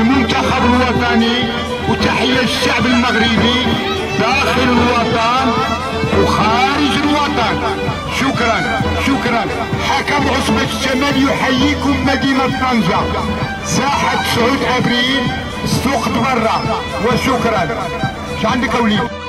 المنتخب الوطني وتحية الشعب المغربي داخل الوطن وخارج الوطن. شكرا شكرا. حكم عصبة الشمال يحييكم مدينة طنجة. ساحة سعود أبريل سوق برا. وشكرا. إيش عندك يا وليد